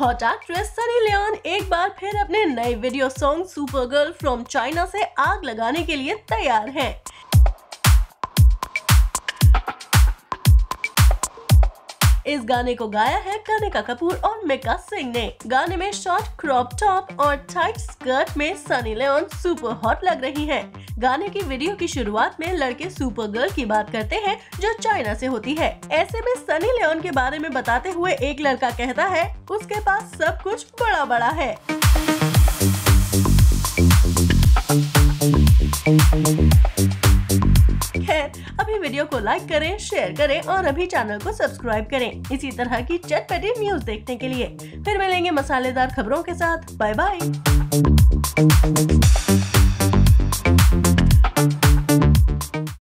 Hot actress Sunny Leone एक बार फिर अपने नए video song super girl from China से आग लगाने के लिए तैयार हैं। इस गाने को गाया है कनिका कपूर और मिका सिंह ने गाने में शॉर्ट क्रॉप टॉप और टाइट स्कर्ट में सनी लियोन सुपर हॉट लग रही हैं। गाने की वीडियो की शुरुआत में लड़के सुपर गर्ल की बात करते हैं, जो चाइना से होती है। ऐसे में सनी लियोन के बारे में बताते हुए एक लड़का कहता है, उसके पास सब कुछ बड़ा बड़ा है अभी वीडियो को लाइक करें शेयर करें और अभी चैनल को सब्सक्राइब करें। इसी तरह की चटपटी न्यूज़ देखने के लिए। फिर मिलेंगे मसालेदार खबरों के साथ। Bye bye